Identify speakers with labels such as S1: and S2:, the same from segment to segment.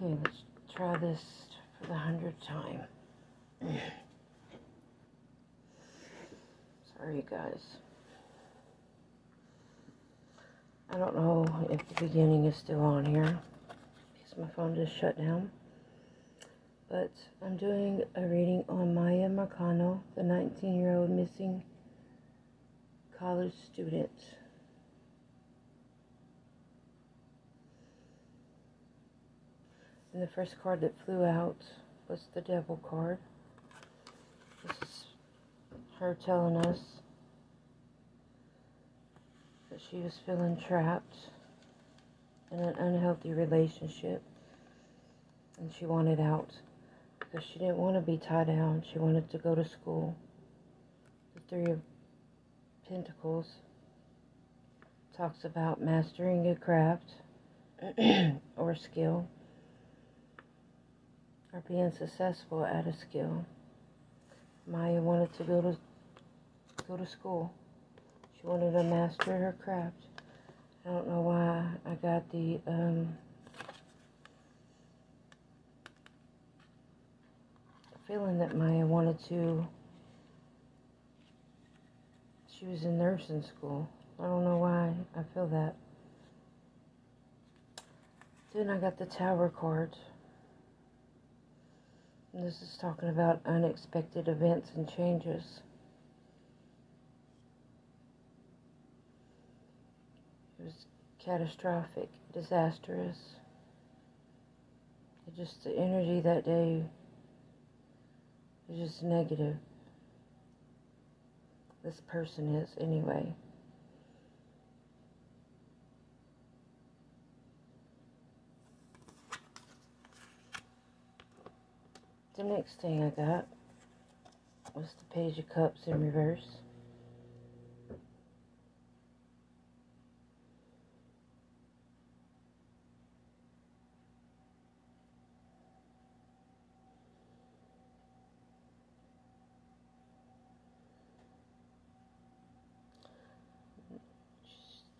S1: Okay, let's try this for the hundredth time. Sorry, guys. I don't know if the beginning is still on here because my phone just shut down. But I'm doing a reading on Miya Marcano, the 19 year old missing college student. And the first card that flew out was the Devil card. This is her telling us that she was feeling trapped in an unhealthy relationship and she wanted out because she didn't want to be tied down. She wanted to go to school. The Three of Pentacles talks about mastering a craft or skill or being successful at a skill. Miya wanted to go to go to school. She wanted to master her craft. I don't know why I got the um, feeling that Miya wanted to. She was in nursing school. I don't know why I feel that. Then I got the Tower card. This is talking about unexpected events and changes. It was catastrophic, disastrous. It just the energy that day was just negative. This person is anyway. The next thing I got was the Page of Cups in reverse.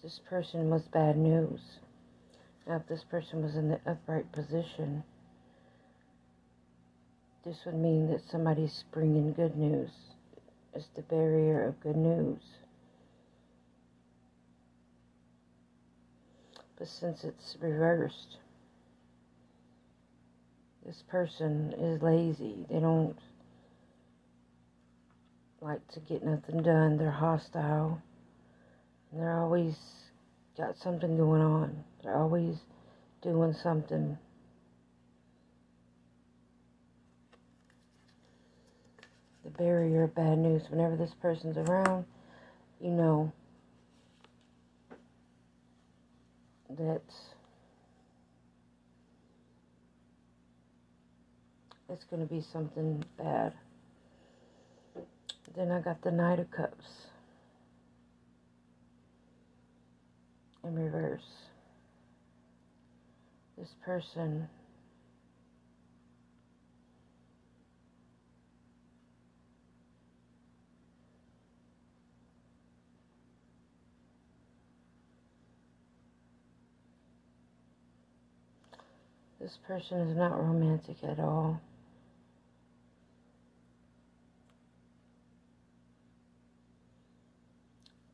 S1: This person was bad news. Now, if this person was in the upright position, this would mean that somebody's bringing good news. It's the barrier of good news. But since it's reversed, this person is lazy. They don't like to get nothing done. They're hostile. And they're always got something going on. They're always doing something. Barrier of bad news. Whenever this person's around, you know that it's going to be something bad. Then I got the Knight of Cups. in reverse. This person This person is not romantic at all.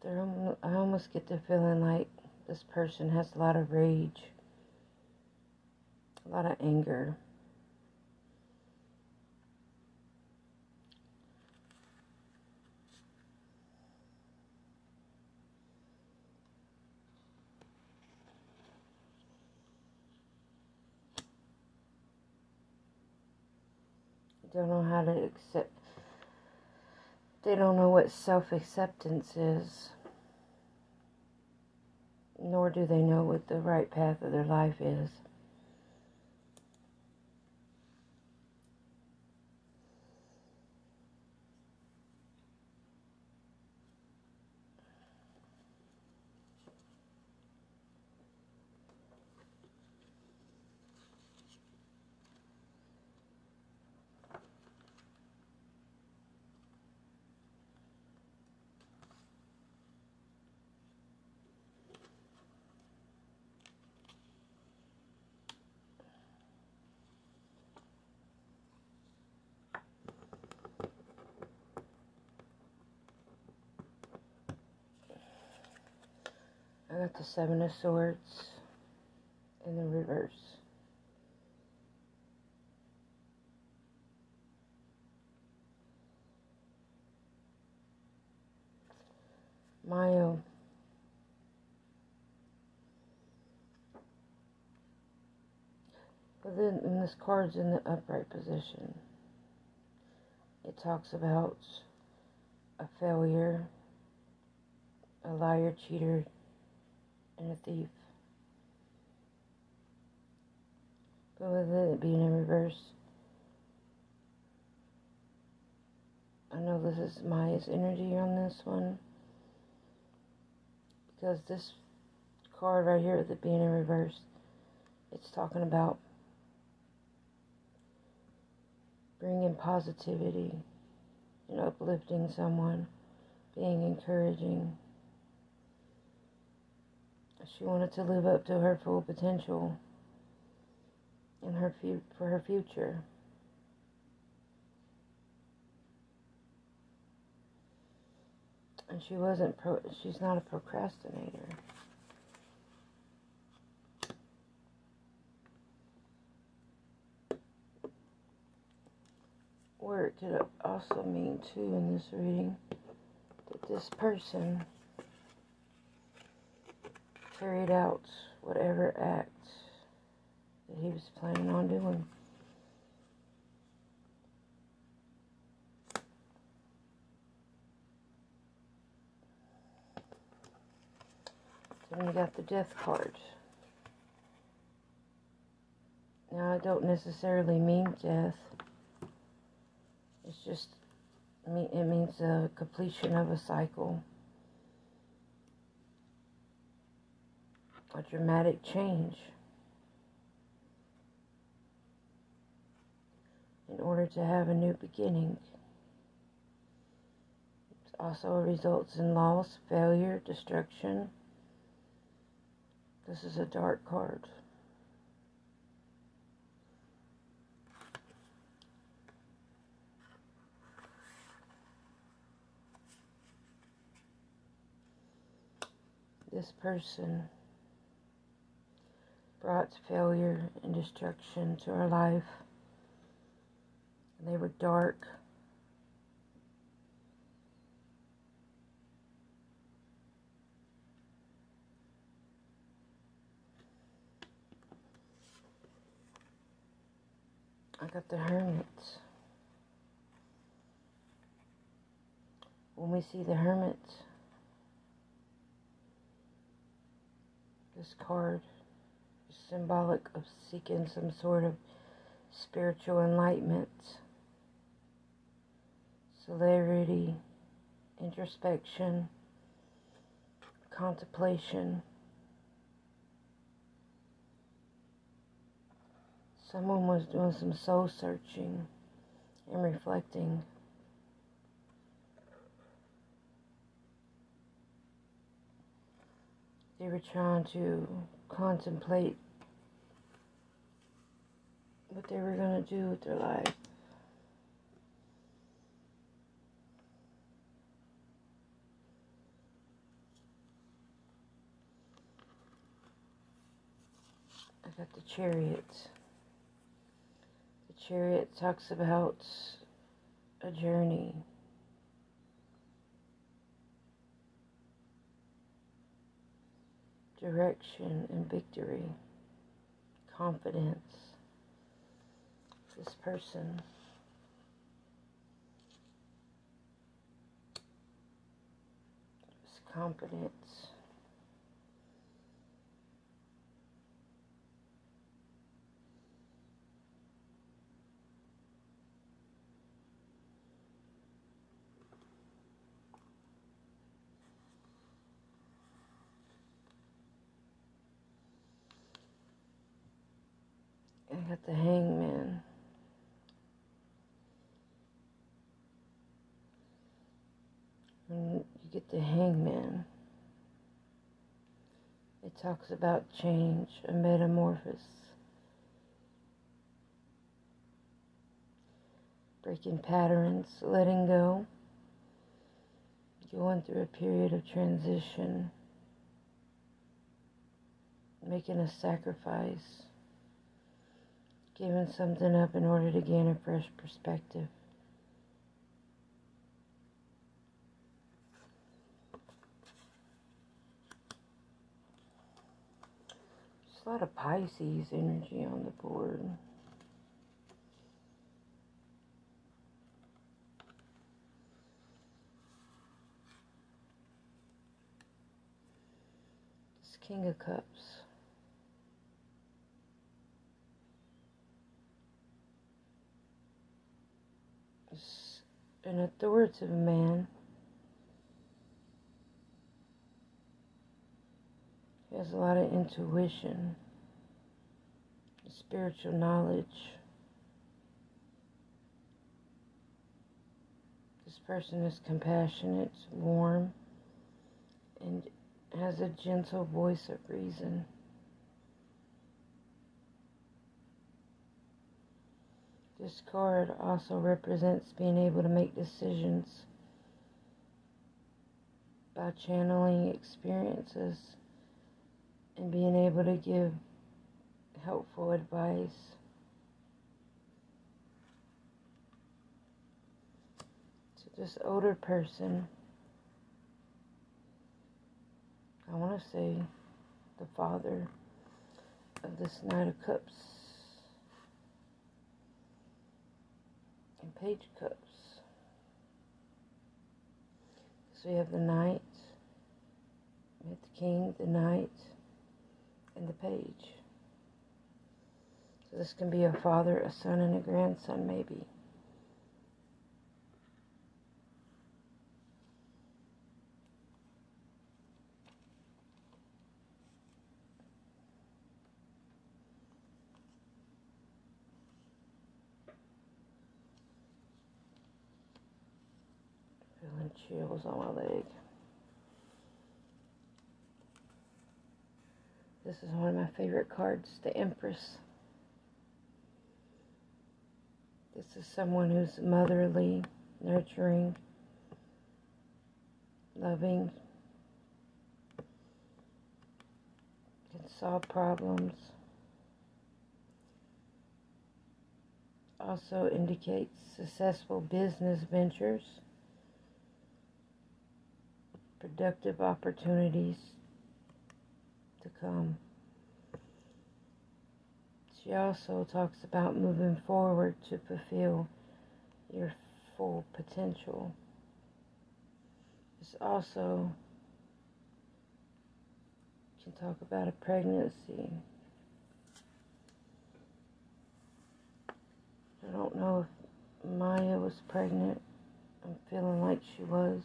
S1: I almost get the feeling like this person has a lot of rage, a lot of anger. Don't know how to accept. They don't know what self acceptance is nor do they know what the right path of their life is. I got the Seven of Swords in the reverse. Mayo. But then and this card's in the upright position. It talks about a failure, a liar, cheater, and a thief. But with it being in reverse, I know this is Miya's energy on this one. Because this card right here, with it being in reverse, it's talking about bringing positivity and uplifting someone, being encouraging. She wanted to live up to her full potential in her fu- for her future. And she wasn't pro she's not a procrastinator. Or it could also mean too in this reading that this person carried out whatever act that he was planning on doing. Then we got the death card. Now, I don't necessarily mean death. It's just, it means a completion of a cycle. A dramatic change. In order to have a new beginning. It also results in loss, failure, destruction. This is a dark card. This person brought failure and destruction to our life. And they were dark. I got the hermits. When we see the hermits, this card symbolic of seeking some sort of spiritual enlightenment, celerity, introspection, contemplation. Someone was doing some soul searching and reflecting. They were trying to contemplate what they were going to do with their life. I got the chariot. The chariot talks about a journey. Direction and victory. Confidence. This person is confidence. I got the hangman. When you get the hangman, it talks about change, a metamorphosis, breaking patterns, letting go, going through a period of transition. making a sacrifice, giving something up in order to gain a fresh perspective. A lot of Pisces energy on the board. This King of Cups. An authoritative man. He has a lot of intuition, spiritual knowledge. This person is compassionate, warm, and has a gentle voice of reason. This card also represents being able to make decisions by channeling experiences and being able to give helpful advice. To this older person, I want to say the father of this Knight of Cups and Page Cups. So we have the Knight, we have the King, the Knight, and the Page. So this can be a father, a son, and a grandson, maybe. Feeling chills on my leg. This is one of my favorite cards, the Empress. This is someone who's motherly, nurturing, loving, can solve problems. Also indicates successful business ventures, productive opportunities to come. She also talks about moving forward to fulfill your full potential. This also can talk about a pregnancy. I don't know if Miya was pregnant. I'm feeling like she was.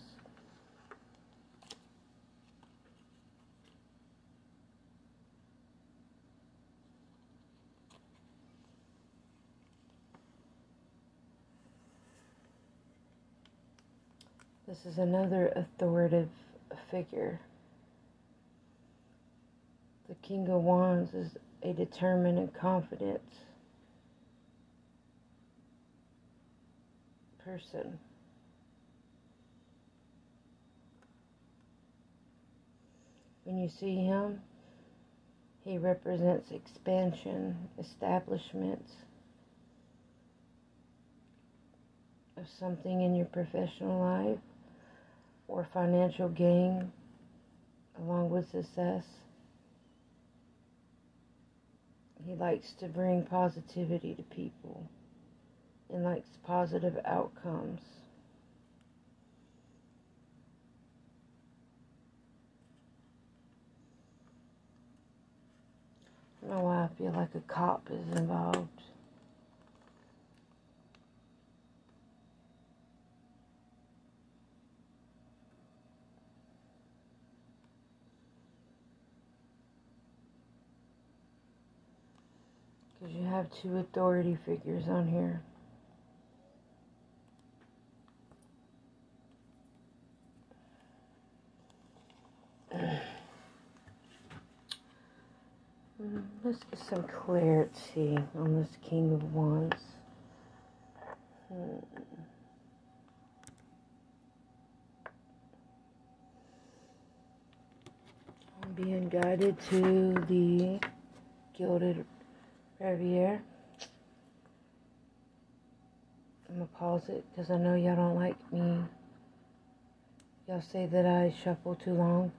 S1: This is another authoritative figure. The King of Wands is a determined and confident person. When you see him, he represents expansion, establishment of something in your professional life or financial gain along with success. He likes to bring positivity to people and likes positive outcomes. I don't know why I feel like a cop is involved. Because you have two authority figures on here. Mm, Let's get some clarity on this King of Wands. Hmm. I'm being guided to the Gilded Reverie. I'm gonna pause it because I know y'all don't like me. Y'all say that I shuffle too long,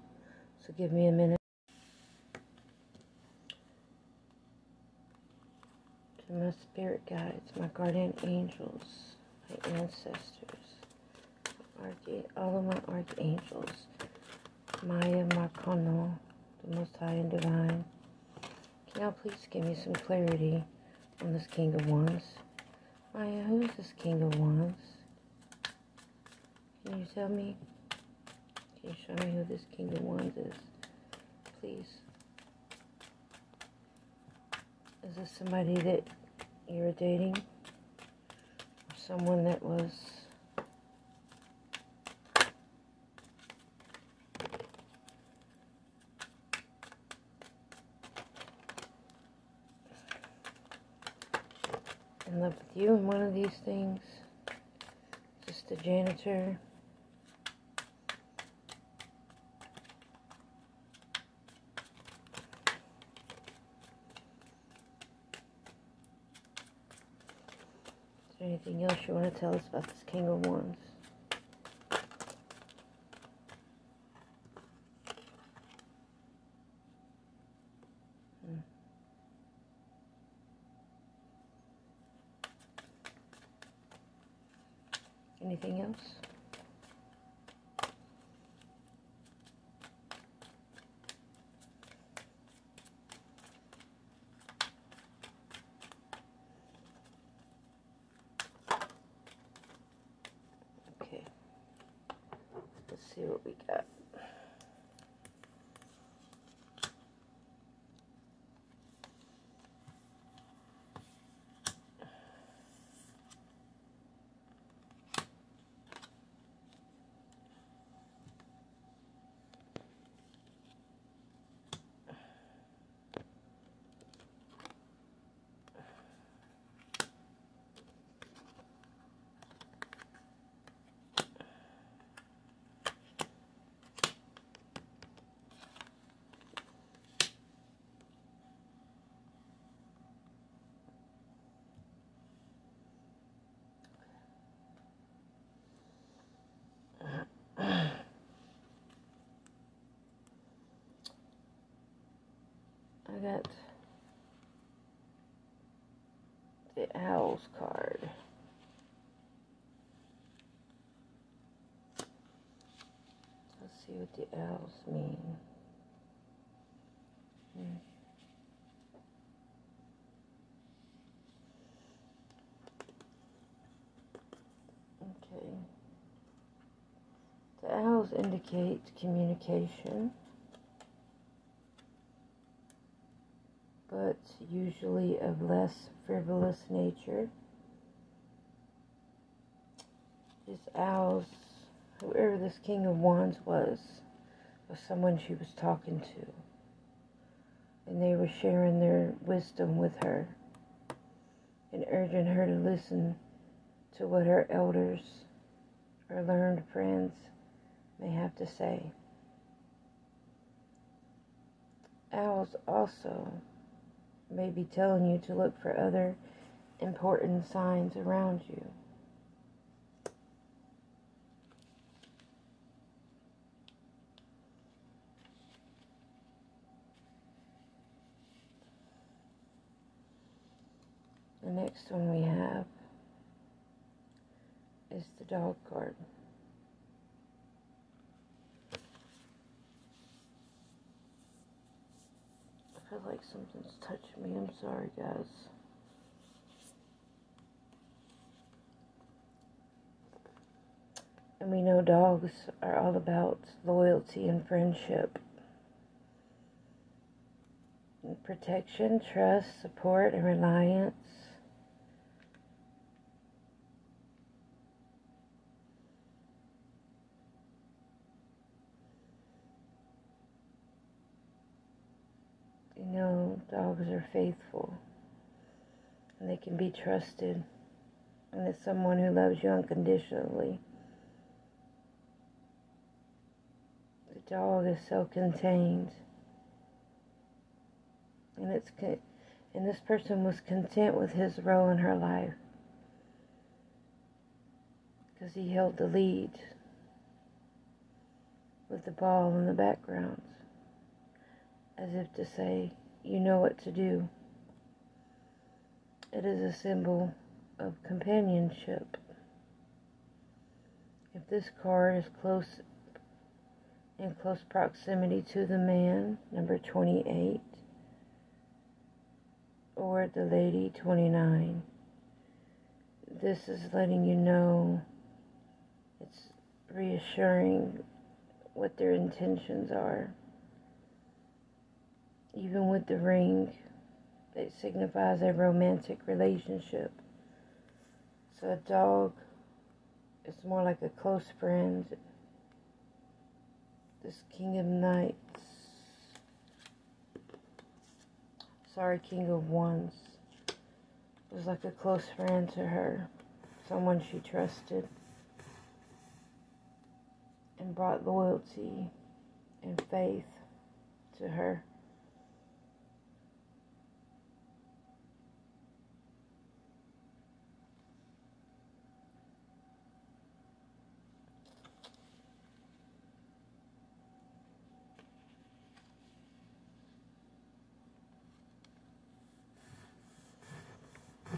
S1: so give me a minute. To my spirit guides, my guardian angels, my ancestors, all of my archangels, Miya Marcano, the Most High and Divine. Y'all please give me some clarity on this King of Wands? Miya, who is this King of Wands? Can you tell me? Can you show me who this King of Wands is? Please. Is this somebody that you're dating? Or someone that was love with you in one of these things? Just a janitor? Is there anything else you want to tell us about this King of Wands? Hmm. Anything else? Okay. Let's see what we got. I got the Owls card. Let's see what the owls mean. Hmm. Okay. The owls indicate communication. Usually of less frivolous nature. This owls, whoever this King of Wands was, was someone she was talking to. And they were sharing their wisdom with her and urging her to listen to what her elders or learned friends may have to say. Owls also may be telling you to look for other important signs around you. The next one we have is the dog card. I like something's touching me. I'm sorry, guys. And we know dogs are all about loyalty and friendship. And protection, trust, support, and reliance. You know, dogs are faithful and they can be trusted. And it's someone who loves you unconditionally. The dog is so contained And it's and this person was content with his role in her life because he held the lead with the ball in the background as if to say, you know what to do. It is a symbol of companionship. If this card is close in close proximity to the man, number 28, or the lady, 29, this is letting you know, it's reassuring what their intentions are. Even with the ring, it signifies a romantic relationship. So a dog is more like a close friend. This King of Knights. Sorry, King of Wands. Was like a close friend to her. Someone she trusted. And brought loyalty and faith to her.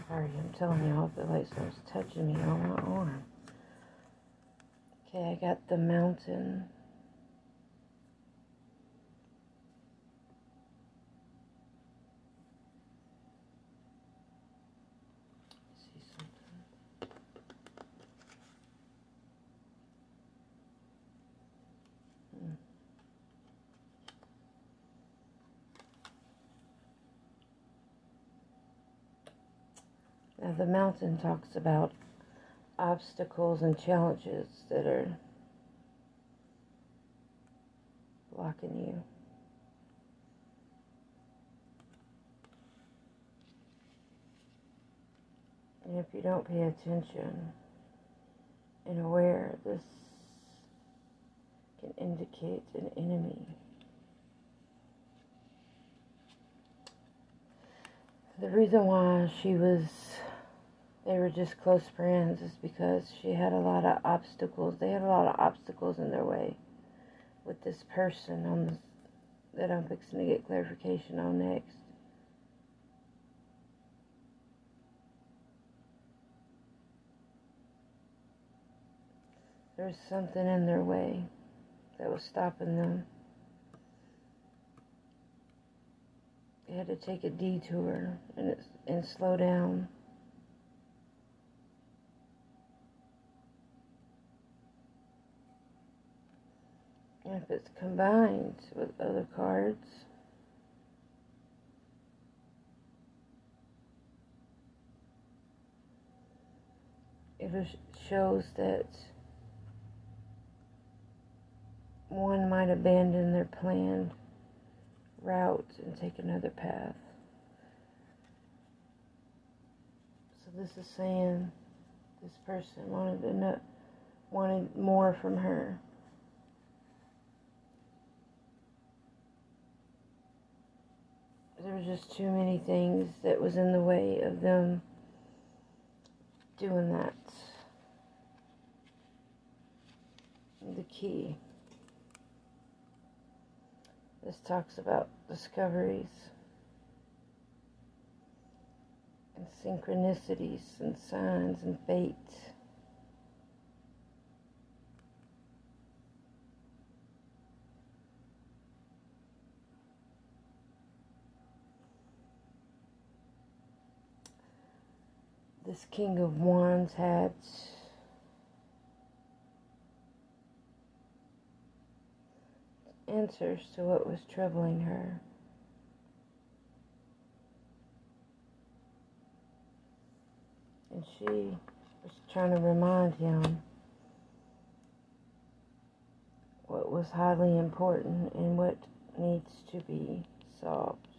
S1: Sorry, I'm telling you, I the like someone's touching me on my arm. Okay, I got the mountain. See something. Hmm. Now, the mountain talks about obstacles and challenges that are blocking you. And if you don't pay attention and aware, this can indicate an enemy. The reason why she was they were just close friends is because she had a lot of obstacles. They had a lot of obstacles in their way with this person on this, that I'm fixing to get clarification on next. There's something in their way that was stopping them. They had to take a detour and, and slow down. If it's combined with other cards, it shows that one might abandon their planned route and take another path. So this is saying this person wanted to know, wanted more from her. There was just too many things that was in the way of them doing that. The key. This talks about discoveries and synchronicities and signs and fate. This King of Wands had answers to what was troubling her. And she was trying to remind him what was highly important and what needs to be solved.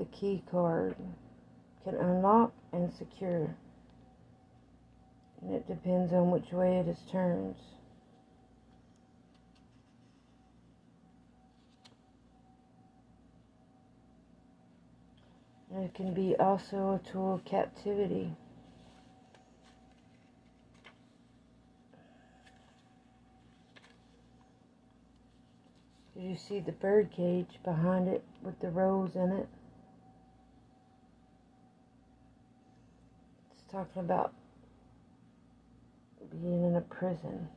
S1: The key card can unlock and secure. And it depends on which way it is turned. And it can be also a tool of captivity. Did you see the bird cage behind it with the rose in it? Talking about being in a prison.